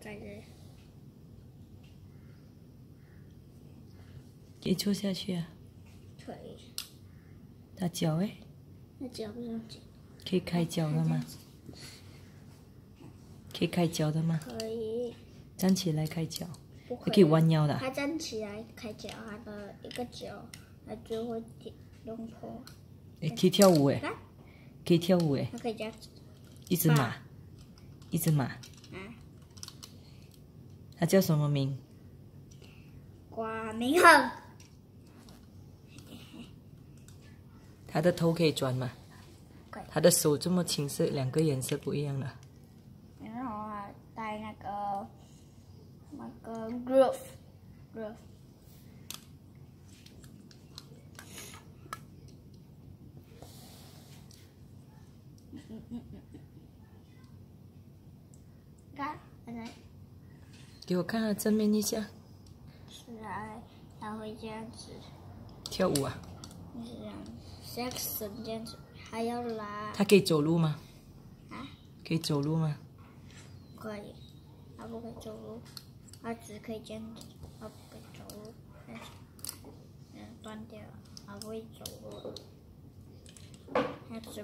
在这。可以坐下去啊。可以。他脚哎？那脚不用紧。可以开脚的吗？可以开脚的吗？可以。站起来开脚。不可以。可以弯腰的。他站起来开脚，他的一个脚，他就会弄破。哎，可以跳舞哎。可以跳舞哎。他可以这样子。一只马。一只马。嗯。它叫什么名？瓜明恒。他的头可以转吗？可以。它的手这么青色，两个颜色不一样的。然后啊，戴那个那个 glove，glove。嗯嗯嗯嗯。看，来。给我看看正面一下。是啊，他会这样子。跳舞啊？是这样，像神这样子，还要拉。他可以走路吗？啊？可以走路吗？可以，他不可以走路，他只可以这样子，他不可以走路。嗯，断掉了，他不会走路，他只。